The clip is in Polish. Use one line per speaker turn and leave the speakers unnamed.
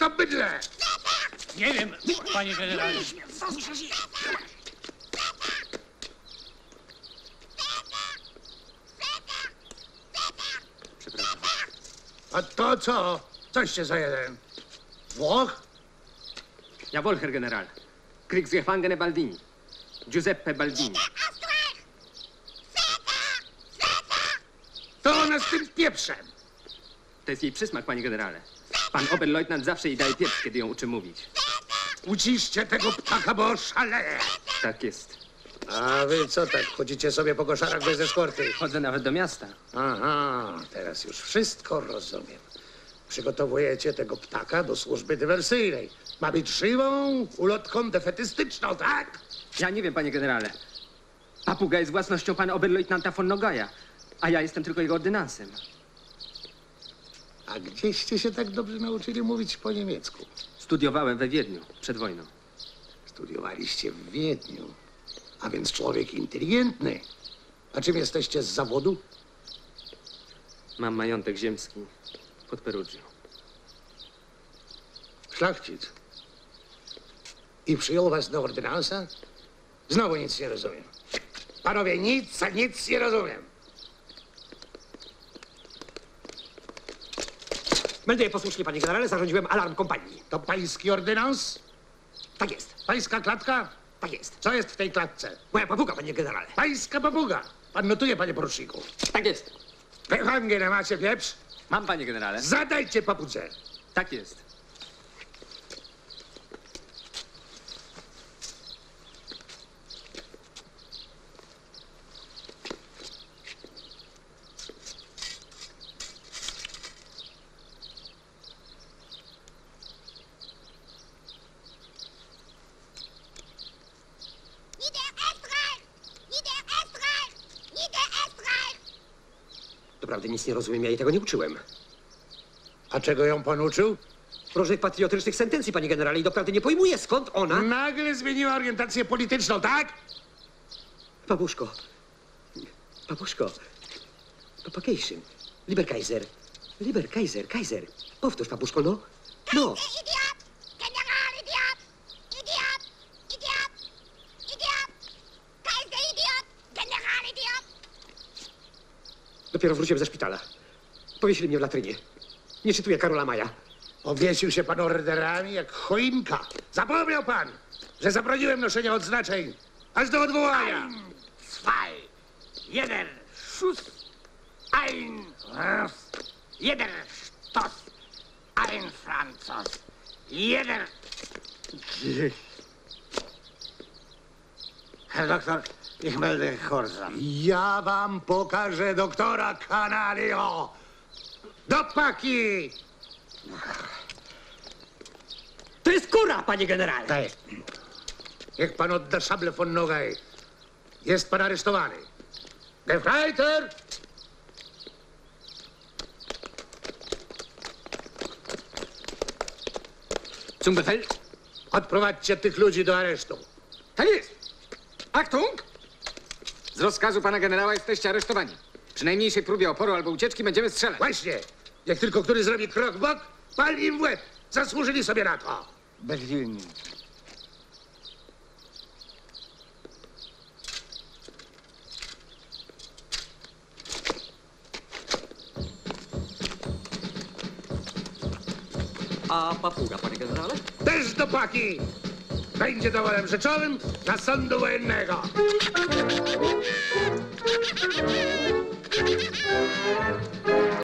to bydlę?
Nie wiem, panie generale.
Przepraszam.
A to co? Coście za jeden? Włoch?
Jawohl, Herr General. Kriegsgefangene Baldini. Giuseppe Baldini.
To ona z tym pieprzem.
To jest jej przysmak, panie generale. Pan Oberleutnant zawsze jej daje pieprz, kiedy ją uczy mówić.
Uciszcie tego ptaka, bo szaleje.
Tak jest.
A wy co tak? Chodzicie sobie po koszarach bez eskorty?
Chodzę nawet do miasta.
Aha, teraz już wszystko rozumiem. Przygotowujecie tego ptaka do służby dywersyjnej. Ma być żywą ulotką defetystyczną, tak?
Ja nie wiem, panie generale. Papuga jest własnością pana Oberleutnanta von Nogaja, a ja jestem tylko jego ordynansem.
A gdzieście się tak dobrze nauczyli mówić po niemiecku?
Studiowałem we Wiedniu przed wojną.
Studiowaliście w Wiedniu. A więc człowiek inteligentny. A czym jesteście z zawodu?
Mam majątek ziemski pod Perugią.
Szlachcic. I przyjął was do ordynansa? Znowu nic nie rozumiem. Panowie, nic, a nic nie rozumiem.
Melduję posłusznie, panie generale, zarządziłem alarm kompanii.
To pański ordynans?
Tak jest,
Pańska klatka?
tak jest.
Co jest w tej klatce?
Moja papuga, panie generale.
Pańska babuga. Pan notuje, panie poruczniku.
Tak jest.
Węgę macie pieprz?
Mam, panie generale.
Zadajcie papudze.
Tak jest.
Doprawdy nic nie rozumiem, ja jej tego nie uczyłem.
A czego ją pan uczył?
Różnych patriotycznych sentencji, panie generale, i doprawdy nie pojmuję, skąd ona...
Nagle zmieniła orientację polityczną, tak?
Papuszko. Papuszko. Propagation. Liberkaiser. Liberkaiser, Kaiser. Powtórz, papuszko, no. No. Dopiero wróciłem ze szpitala. Powiesili mnie w latrynie. Nie czytuję Karola Maja.
Obwiesił się pan orderami jak choinka. Zapomniał pan, że zabroniłem noszenia odznaczeń aż do odwołania.
Zwei. Jeden Schuss. Ein Russ. Jeden Stoß. Ein Franzos. Jeden... Herr Doktor, ich melde Chorzam.
Ja wam pokażę doktora Canario. Do paki!
To jest kura, panie generale!
Daj. Niech pan odda szable von Nogaj. Jest pan aresztowany. Gefreiter!
Zum Befehl?
Odprowadźcie tych ludzi do aresztu.
Tak jest. Achtung! Z rozkazu pana generała jesteście aresztowani. Przy najmniejszej próbie oporu albo ucieczki będziemy strzelać.
Właśnie. Jak tylko który zrobi krok w bok, pal im w łeb. Zasłużyli sobie na to.
Bezwilni.
A papuga, panie generale?
Też do paki będzie dowodem rzeczowym dla sądu wojennego.